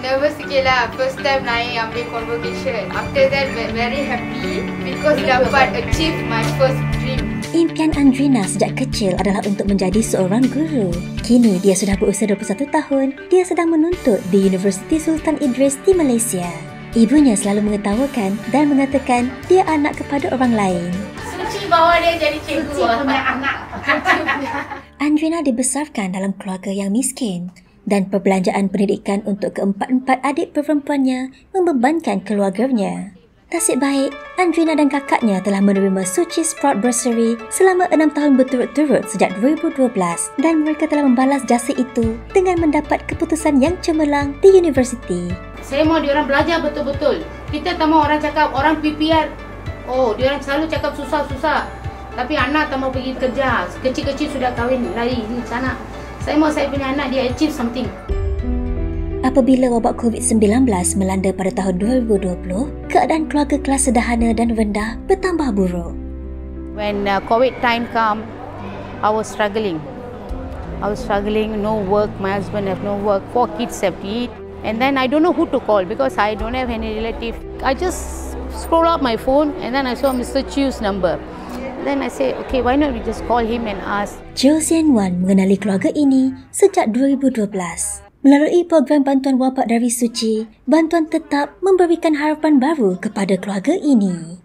nervous sikit lah. First time naik ambil convocation. After that, very happy because dapat achieve my first dream. Impian Andrina sejak kecil adalah untuk menjadi seorang guru. Kini dia sudah berusia 21 tahun. Dia sedang menuntut di Universiti Sultan Idris di Malaysia. Ibunya selalu mengetawakan dan mengatakan dia anak kepada orang lain. Suci bawa dia jadi cikgu. Suci punya anak. Andrina dibesarkan dalam keluarga yang miskin dan perbelanjaan pendidikan untuk keempat-empat adik perempuannya membebankan keluarganya. Nasib baik, Andrina dan kakaknya telah menerima Suci Sprout Bursary selama enam tahun berturut-turut sejak 2012 dan mereka telah membalas jasa itu dengan mendapat keputusan yang cemerlang di universiti. Saya mau diorang belajar betul-betul. Kita tak mau orang cakap orang PPR. Oh, diorang selalu cakap susah-susah. Tapi anak tak mau pergi kerja. Kecil-kecil sudah kahwin lari di sana. Saya mau saya punya anak dia achieve something. Apabila wabak COVID-19 melanda pada tahun 2020, keadaan keluarga kelas sederhana dan rendah bertambah buruk. When uh, COVID time come, I was struggling. I was struggling, no work, my husband have no work, four kids have to eat. And then I don't know who to call because I don't have any relative. I just scroll up my phone and then I saw Mr. Chew's number. Then I say, okay, why not we just call him and ask. Chiu Sian Wan mengenali keluarga ini sejak 2012. Melalui program bantuan wafat dari Suci, bantuan tetap memberikan harapan baru kepada keluarga ini.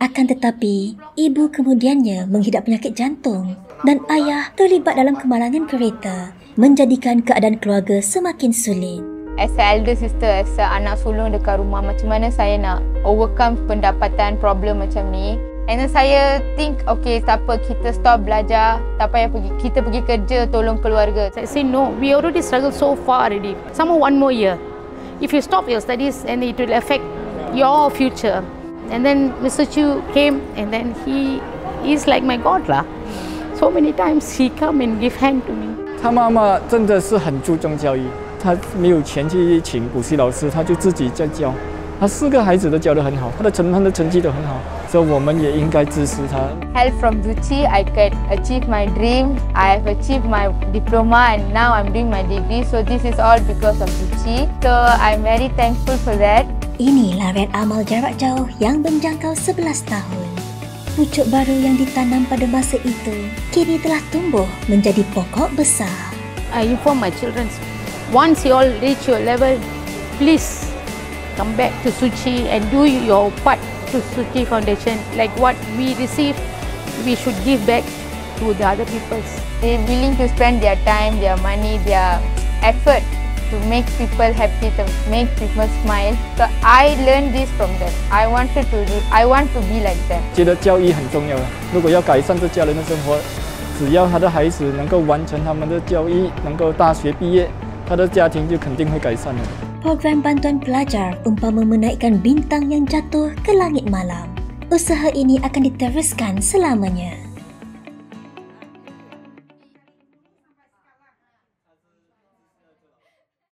Akan tetapi, ibu kemudiannya menghidap penyakit jantung dan ayah terlibat dalam kemalangan kereta menjadikan keadaan keluarga semakin sulit. As an elder sister, as a anak sulung dekat rumah, macam mana saya nak overcome pendapatan problem macam ni? And then saya think, okay, tak apa, kita stop belajar, tak payah pergi, kita pergi kerja, tolong keluarga. I say, no, we already struggle so far already. Some more one more year. If you stop your studies, and it will affect your future. And then Mr. Chu came, and then he is like my God lah. So many times he come and give hand to me. 他妈妈真的是很注重教育，她没有钱去请补习老师，她就自己在教。他四个孩子都教得很好，他的成他的成绩都很好， 所以我们也应该支持他。Help from Zuchi, I can achieve my dream. I have achieved my diploma and now I'm doing my degree. So this is all because of Zuchi. So I'm very thankful for that. Ini larian amal jarak jauh yang menjangkau 11 tahun. Pucuk baru yang ditanam pada masa itu kini telah tumbuh menjadi pokok besar. I inform my children, once you all reach your level, please come back to Suchi and do your part to Suchi Foundation. Like what we receive, we should give back to the other people. They're willing to spend their time, their money, their effort to make people happy, to make people smile. So I learned this from them. I wanted to, do, I want to be like them. 觉得教育很重要。如果要改善这家人的生活，只要他的孩子能够完成他们的教育，能够大学毕业，他的家庭就肯定会改善的。 Program bantuan pelajar umpama menaikkan bintang yang jatuh ke langit malam. Usaha ini akan diteruskan selamanya.